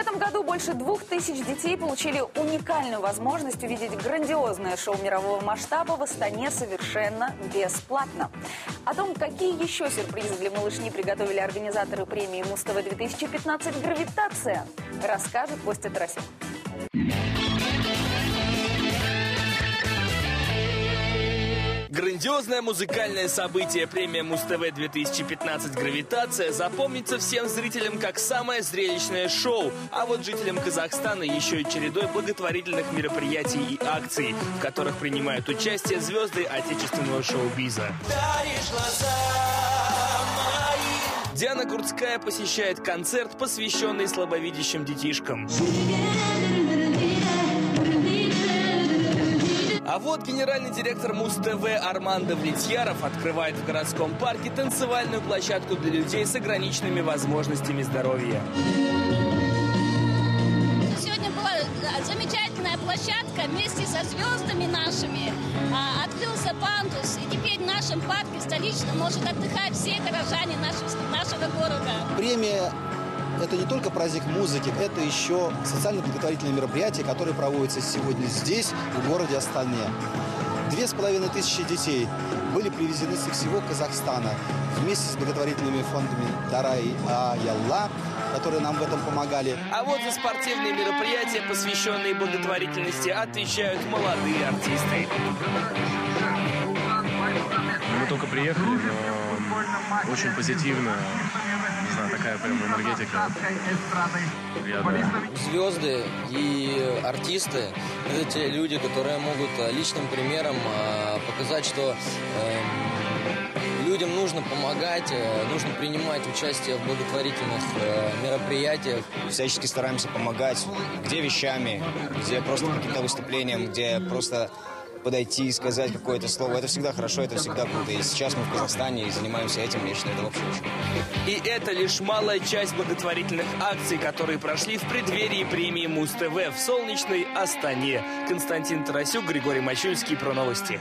этом году больше двух тысяч детей получили уникальную возможность увидеть грандиозное шоу мирового масштаба в Астане совершенно бесплатно. О том, какие еще сюрпризы для малышни приготовили организаторы премии Муз-ТВ-2015 «Гравитация», расскажет Костя Тарасюк. Грандиозное музыкальное событие премия Муз-ТВ 2015 «Гравитация» запомнится всем зрителям как самое зрелищное шоу, а вот жителям Казахстана еще и чередой благотворительных мероприятий и акций, в которых принимают участие звезды отечественного шоу-биза. Диана Гурцкая посещает концерт, посвященный слабовидящим детишкам. А вот генеральный директор Муз-ТВ Армандо Влетьяров открывает в городском парке танцевальную площадку для людей с ограниченными возможностями здоровья. Сегодня была замечательная площадка вместе со звездами нашими. А, открылся пандус, и теперь в нашем парке столичном может отдыхать все горожане нашего, нашего города. Премия это не только праздник музыки, это еще социально-благотворительное мероприятие, которое проводится сегодня здесь, в городе Астане. Две с половиной тысячи детей были привезены со всего Казахстана вместе с благотворительными фондами Дара и Аялла, которые нам в этом помогали. А вот за спортивные мероприятия, посвященные благотворительности, отвечают молодые артисты. Мы только приехали, но очень позитивно не знаю, такая прям энергетика. Приятная. Звезды и артисты – это те люди, которые могут э, личным примером э, показать, что э, людям нужно помогать, э, нужно принимать участие в благотворительных мероприятиях. Всячески стараемся помогать, где вещами, где просто каким-то выступлением, где просто подойти и сказать какое-то слово. Это всегда хорошо, это всегда круто. И сейчас мы в Казахстане и занимаемся этим, считаю, это вообще очень И это лишь малая часть благотворительных акций, которые прошли в преддверии премии Муз-ТВ в солнечной Астане. Константин Тарасюк, Григорий Мачульский про новости.